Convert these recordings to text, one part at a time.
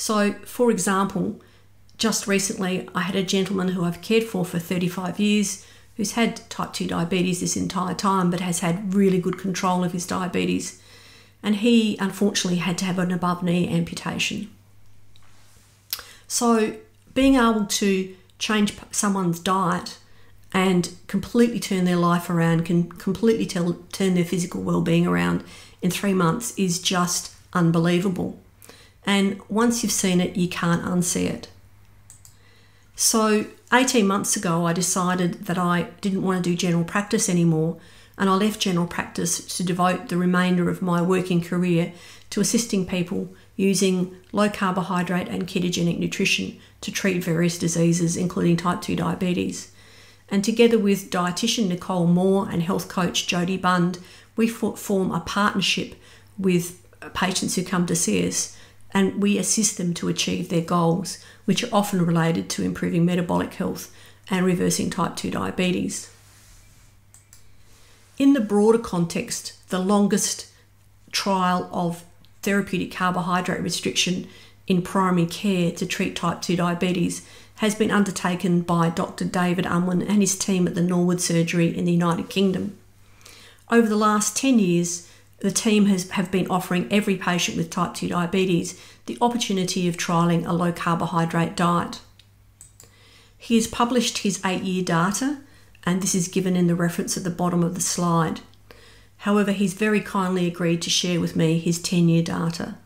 So, for example, just recently I had a gentleman who I've cared for for 35 years who's had type 2 diabetes this entire time but has had really good control of his diabetes. And he unfortunately had to have an above knee amputation. So, being able to change someone's diet and completely turn their life around, can completely tell, turn their physical well-being around in three months is just unbelievable. And once you've seen it, you can't unsee it. So 18 months ago, I decided that I didn't want to do general practice anymore, and I left general practice to devote the remainder of my working career to assisting people using low carbohydrate and ketogenic nutrition to treat various diseases, including type 2 diabetes. And together with dietitian Nicole Moore and health coach Jody Bund, we form a partnership with patients who come to see us and we assist them to achieve their goals, which are often related to improving metabolic health and reversing type 2 diabetes. In the broader context, the longest trial of therapeutic carbohydrate restriction in primary care to treat type 2 diabetes has been undertaken by Dr. David Unwin and his team at the Norwood Surgery in the United Kingdom. Over the last 10 years, the team has have been offering every patient with type 2 diabetes the opportunity of trialling a low carbohydrate diet. He has published his eight year data, and this is given in the reference at the bottom of the slide. However, he's very kindly agreed to share with me his 10 year data.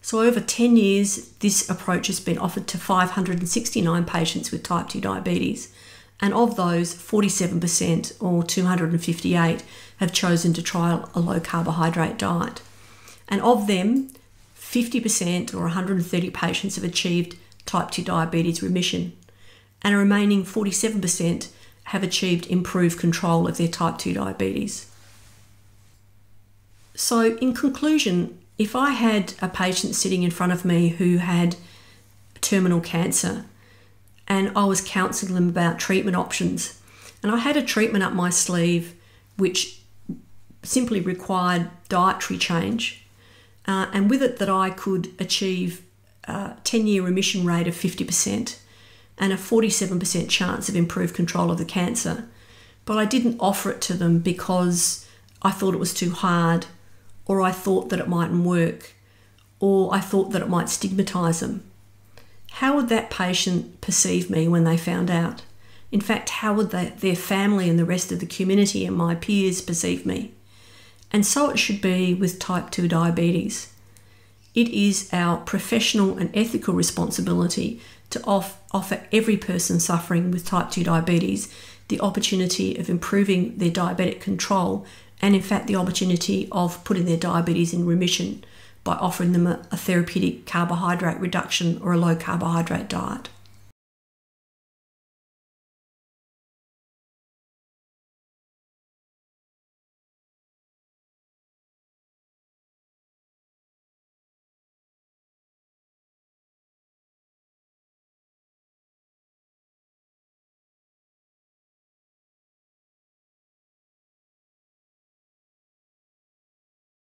So, over 10 years, this approach has been offered to 569 patients with type 2 diabetes, and of those, 47% or 258 have chosen to trial a low carbohydrate diet. And of them, 50% or 130 patients have achieved type 2 diabetes remission, and a remaining 47% have achieved improved control of their type 2 diabetes. So, in conclusion, if I had a patient sitting in front of me who had terminal cancer and I was counselling them about treatment options, and I had a treatment up my sleeve which simply required dietary change, uh, and with it, that I could achieve a 10 year remission rate of 50% and a 47% chance of improved control of the cancer. But I didn't offer it to them because I thought it was too hard or I thought that it mightn't work, or I thought that it might stigmatise them. How would that patient perceive me when they found out? In fact, how would they, their family and the rest of the community and my peers perceive me? And so it should be with type 2 diabetes. It is our professional and ethical responsibility to off, offer every person suffering with type 2 diabetes the opportunity of improving their diabetic control and in fact the opportunity of putting their diabetes in remission by offering them a, a therapeutic carbohydrate reduction or a low carbohydrate diet.